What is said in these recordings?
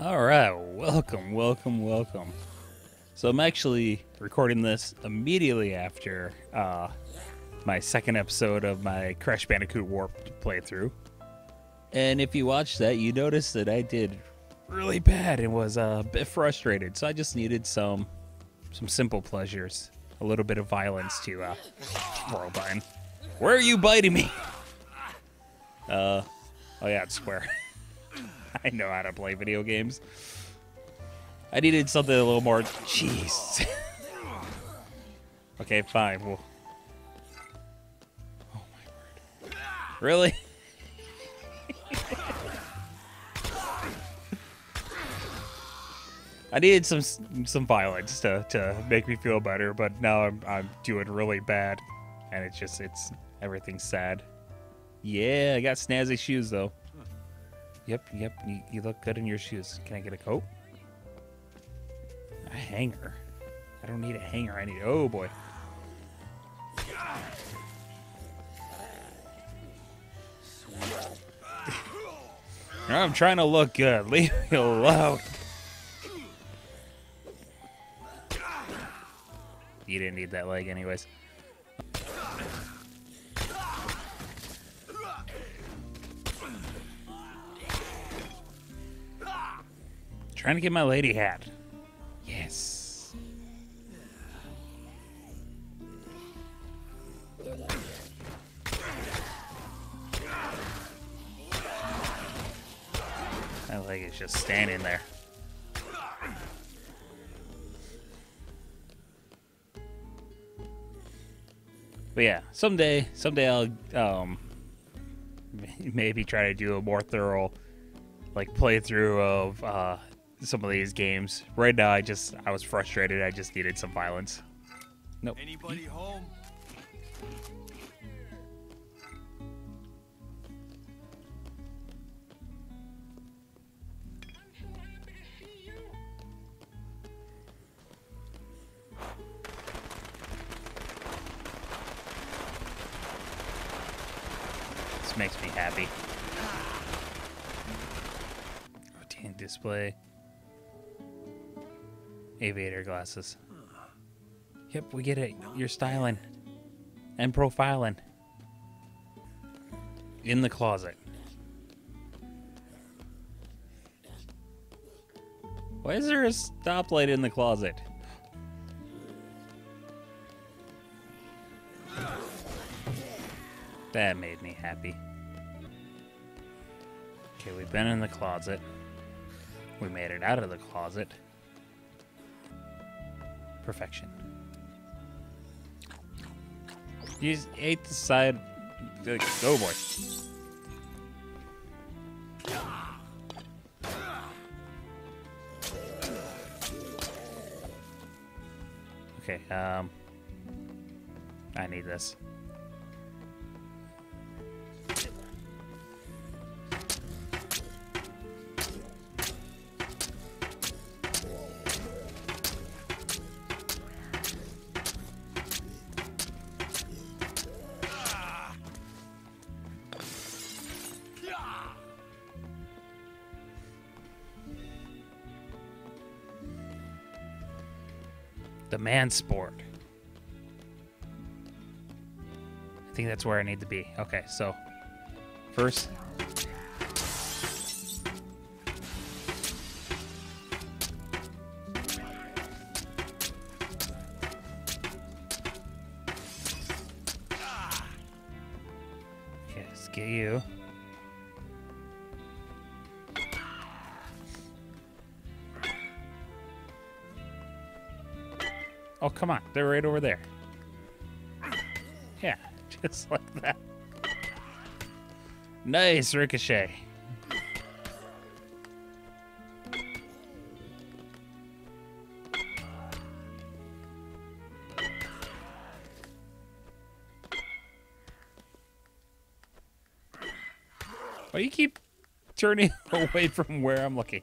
All right, welcome, welcome, welcome. So I'm actually recording this immediately after uh, my second episode of my Crash Bandicoot Warped playthrough. And if you watched that, you noticed that I did really bad and was a bit frustrated. So I just needed some some simple pleasures, a little bit of violence to uh, by. Where are you biting me? Uh, oh yeah, it's square. I know how to play video games. I needed something a little more. Jeez. okay, fine. Well. Oh my word. Really? I needed some some violence to, to make me feel better, but now I'm I'm doing really bad, and it's just it's everything's sad. Yeah, I got snazzy shoes though. Yep, yep. You, you look good in your shoes. Can I get a coat? A hanger. I don't need a hanger. I need. Oh boy. I'm trying to look good. Leave me alone. You didn't need that leg, anyways. Trying to get my lady hat. Yes. My leg is just standing there. But yeah, someday, someday I'll um, maybe try to do a more thorough like playthrough of uh, some of these games. Right now, I just I was frustrated. I just needed some violence. Nope. Anybody home? This makes me happy. Ah. Routine display. Aviator glasses. Yep, we get it. You're styling and profiling. In the closet. Why is there a stoplight in the closet? That made me happy. Okay, we've been in the closet. We made it out of the closet. Perfection. You ate the side. Go, boy. Okay, um. I need this. The man sport. I think that's where I need to be. Okay, so first. Okay, let's get you. Oh, come on. They're right over there. Yeah, just like that. Nice ricochet. Why you keep turning away from where I'm looking?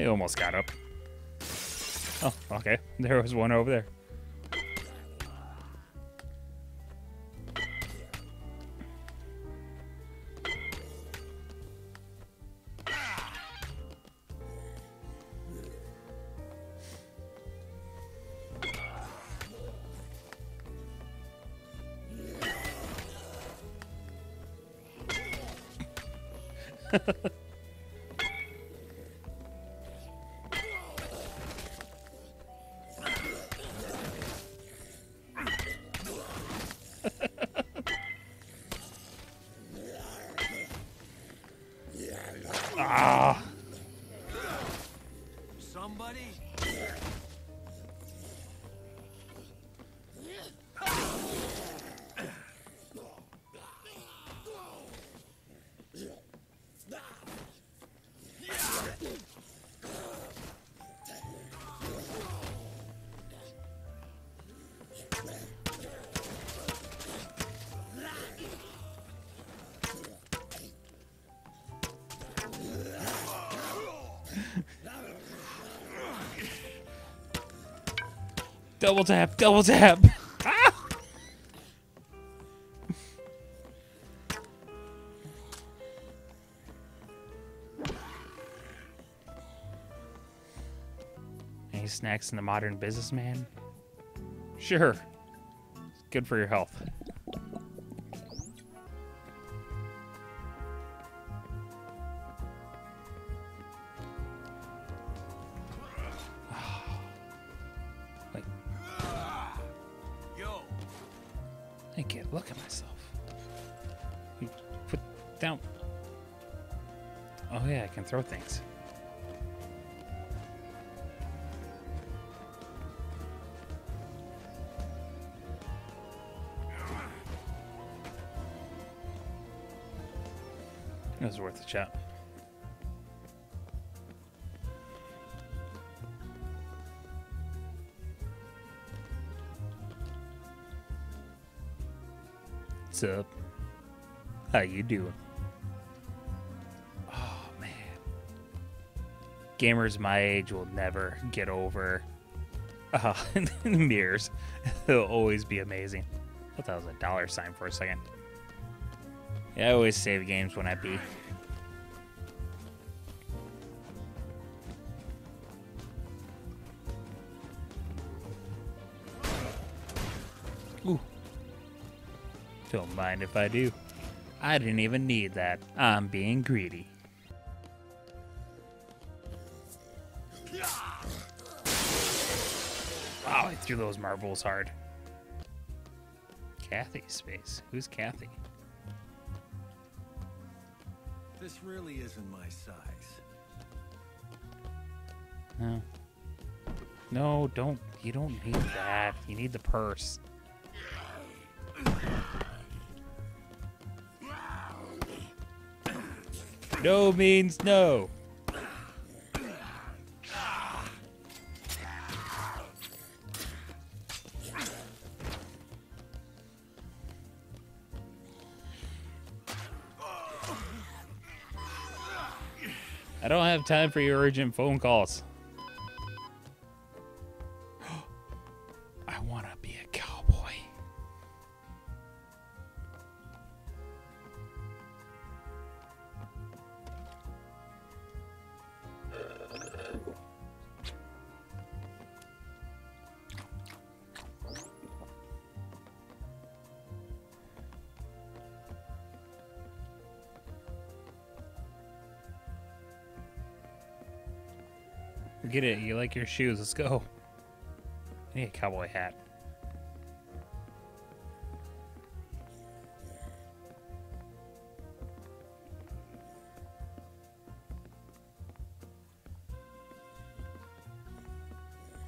I almost got up. Oh, okay. There was one over there. Double tap, double tap. Any snacks in the modern businessman? Sure. Good for your health. Can't look at myself. Put down. Oh yeah, I can throw things. It was worth a shot. What's up? How you doing? Oh man. Gamers my age will never get over uh, mirrors. They'll always be amazing. I thought that was a dollar sign for a second. Yeah, I always save games when I beat. Don't mind if I do. I didn't even need that. I'm being greedy. Wow, I threw those marbles hard. Kathy's space. Who's Kathy? This really isn't my size. No. No, don't. You don't need that. You need the purse. No means no. I don't have time for your urgent phone calls. I want to be a Get it. You like your shoes. Let's go. I need a cowboy hat.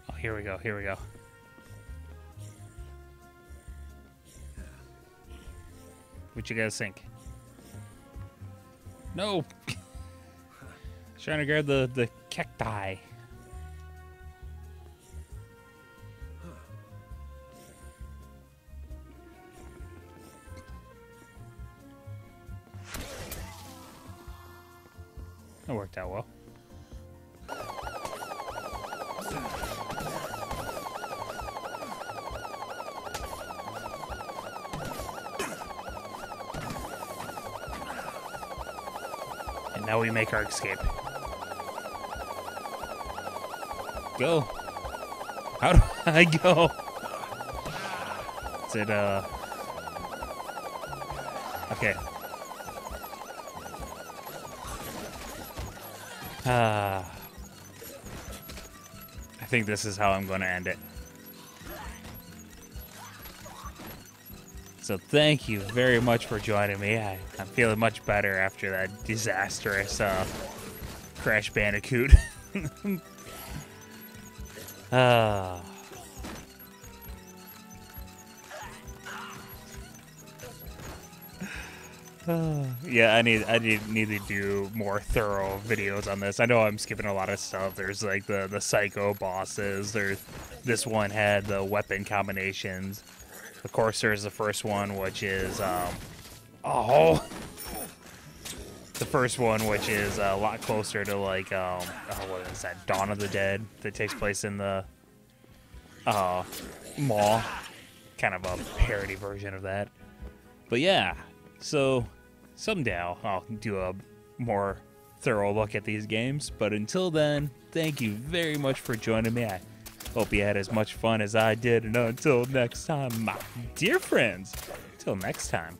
Oh, here we go. Here we go. What you guys think? No. Trying to grab the the cacti. That worked out well. And now we make our escape. Go. How do I go? Is it, uh... Ah. I think this is how I'm going to end it. So thank you very much for joining me. I, I'm feeling much better after that disastrous uh, Crash Bandicoot. Ah. yeah, I need I need need to do more thorough videos on this. I know I'm skipping a lot of stuff. There's like the the psycho bosses. There's this one had the weapon combinations. Of course, there's the first one, which is um, oh, the first one, which is a lot closer to like um, oh, what is that? Dawn of the Dead that takes place in the uh mall. Kind of a parody version of that. But yeah, so someday I'll, I'll do a more thorough look at these games. But until then, thank you very much for joining me. I hope you had as much fun as I did. And until next time, my dear friends, until next time.